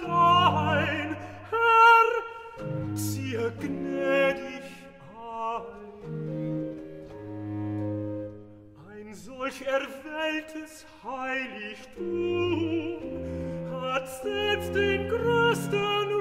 dein Herr, ziehe gnädig ein. Solch erwähltes Heiligtum hat selbst den größten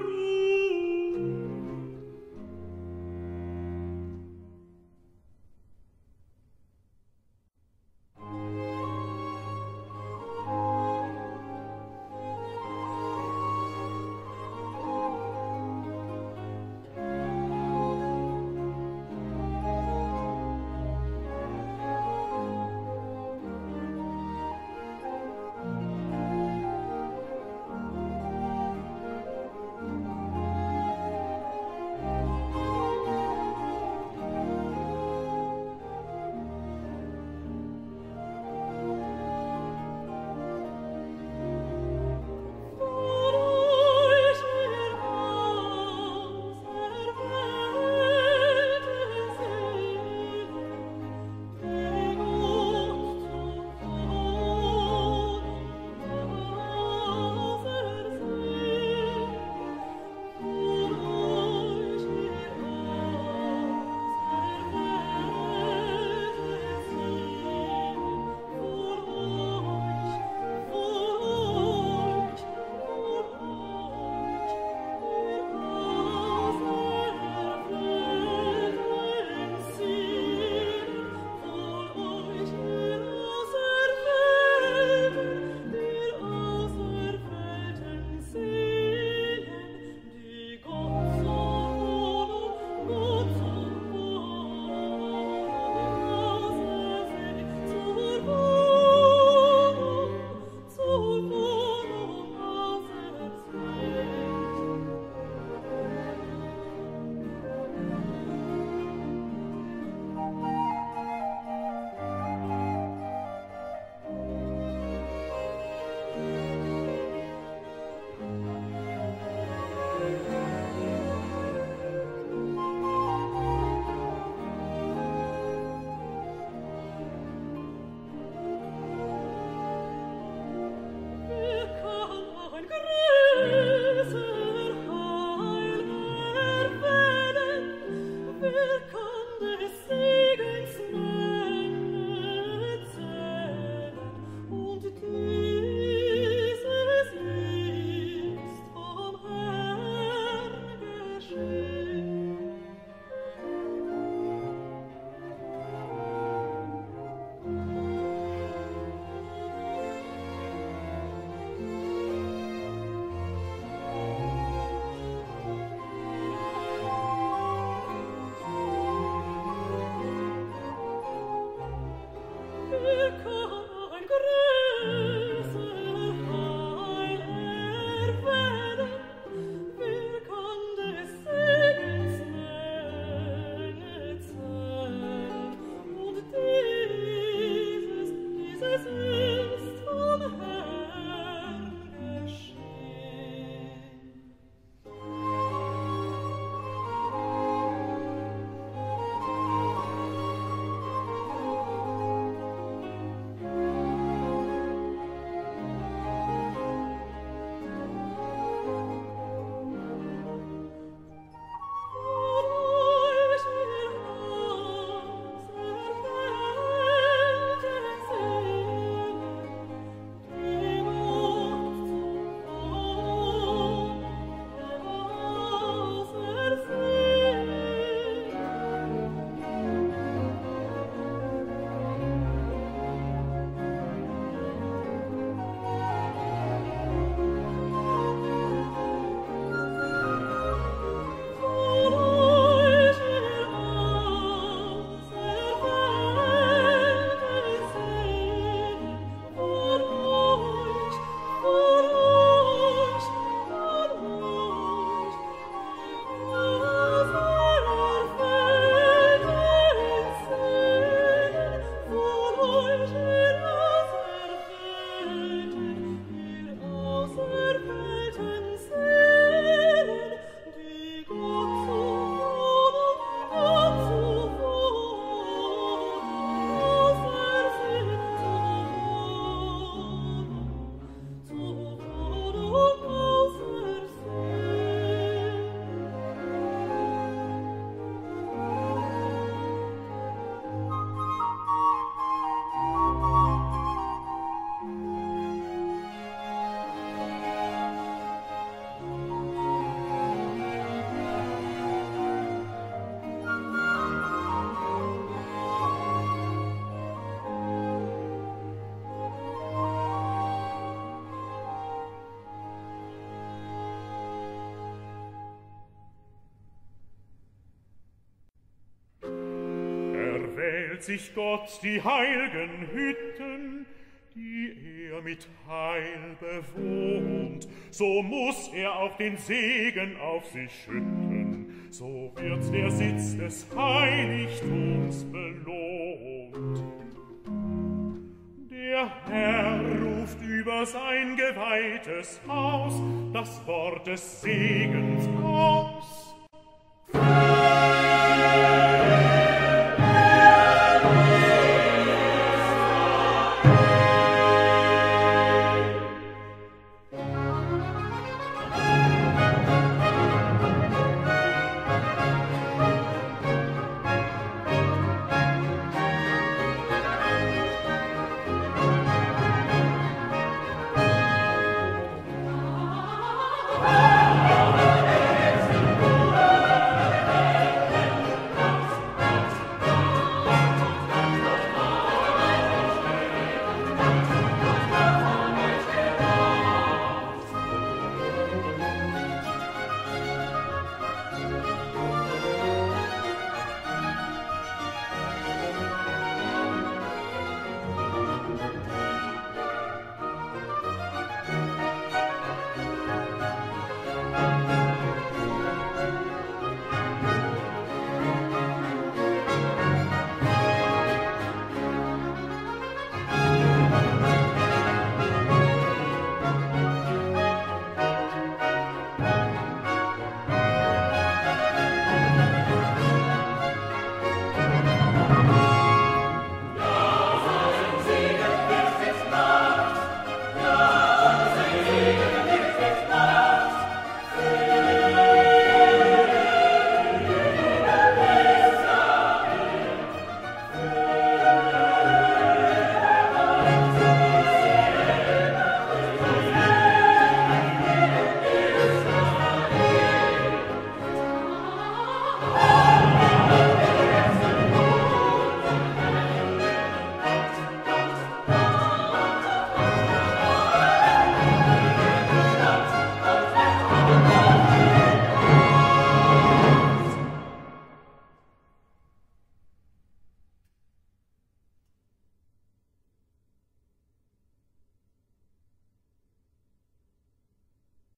sich Gott die heilgen Hütten, die er mit Heil bewohnt, so muss er auch den Segen auf sich schütten, so wird der Sitz des Heiligtums belohnt. Der Herr ruft über sein geweihtes Haus. Das Wort des Segens aus,